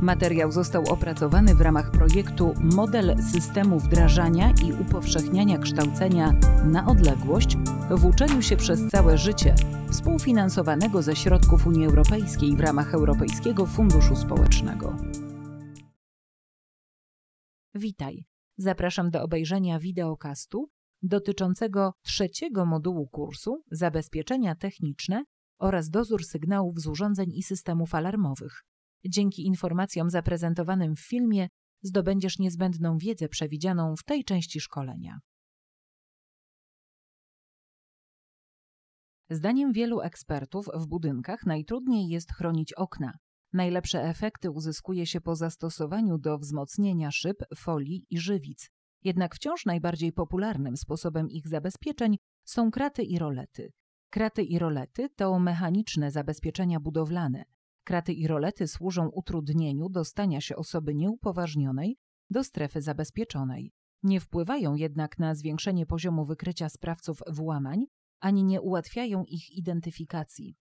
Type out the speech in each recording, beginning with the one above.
Materiał został opracowany w ramach projektu Model systemu wdrażania i upowszechniania kształcenia na odległość w uczeniu się przez całe życie, współfinansowanego ze środków Unii Europejskiej w ramach Europejskiego Funduszu Społecznego. Witaj. Zapraszam do obejrzenia wideokastu dotyczącego trzeciego modułu kursu Zabezpieczenia techniczne oraz dozór sygnałów z urządzeń i systemów alarmowych. Dzięki informacjom zaprezentowanym w filmie zdobędziesz niezbędną wiedzę przewidzianą w tej części szkolenia. Zdaniem wielu ekspertów w budynkach najtrudniej jest chronić okna. Najlepsze efekty uzyskuje się po zastosowaniu do wzmocnienia szyb, folii i żywic. Jednak wciąż najbardziej popularnym sposobem ich zabezpieczeń są kraty i rolety. Kraty i rolety to mechaniczne zabezpieczenia budowlane. Kraty i rolety służą utrudnieniu dostania się osoby nieupoważnionej do strefy zabezpieczonej. Nie wpływają jednak na zwiększenie poziomu wykrycia sprawców włamań, ani nie ułatwiają ich identyfikacji.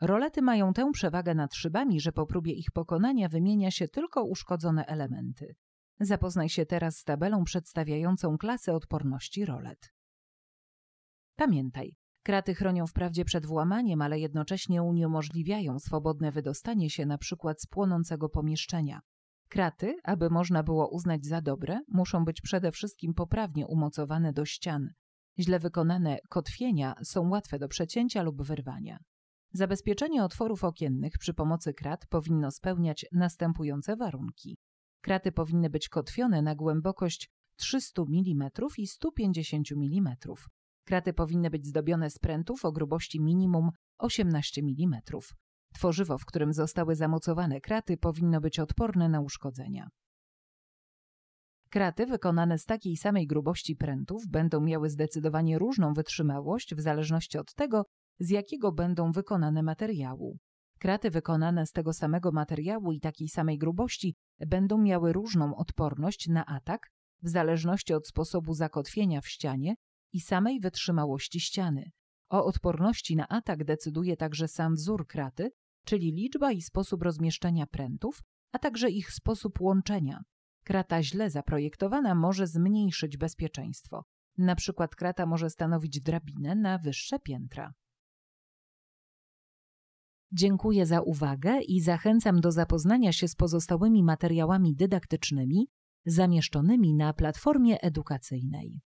Rolety mają tę przewagę nad szybami, że po próbie ich pokonania wymienia się tylko uszkodzone elementy. Zapoznaj się teraz z tabelą przedstawiającą klasę odporności rolet. Pamiętaj, kraty chronią wprawdzie przed włamaniem, ale jednocześnie uniemożliwiają swobodne wydostanie się na przykład z płonącego pomieszczenia. Kraty, aby można było uznać za dobre, muszą być przede wszystkim poprawnie umocowane do ścian. Źle wykonane kotwienia są łatwe do przecięcia lub wyrwania. Zabezpieczenie otworów okiennych przy pomocy krat powinno spełniać następujące warunki. Kraty powinny być kotwione na głębokość 300 mm i 150 mm. Kraty powinny być zdobione z prętów o grubości minimum 18 mm. Tworzywo, w którym zostały zamocowane kraty, powinno być odporne na uszkodzenia. Kraty wykonane z takiej samej grubości prętów będą miały zdecydowanie różną wytrzymałość w zależności od tego, z jakiego będą wykonane materiału. Kraty wykonane z tego samego materiału i takiej samej grubości będą miały różną odporność na atak w zależności od sposobu zakotwienia w ścianie i samej wytrzymałości ściany. O odporności na atak decyduje także sam wzór kraty, czyli liczba i sposób rozmieszczenia prętów, a także ich sposób łączenia. Krata źle zaprojektowana może zmniejszyć bezpieczeństwo. Na przykład krata może stanowić drabinę na wyższe piętra. Dziękuję za uwagę i zachęcam do zapoznania się z pozostałymi materiałami dydaktycznymi zamieszczonymi na platformie edukacyjnej.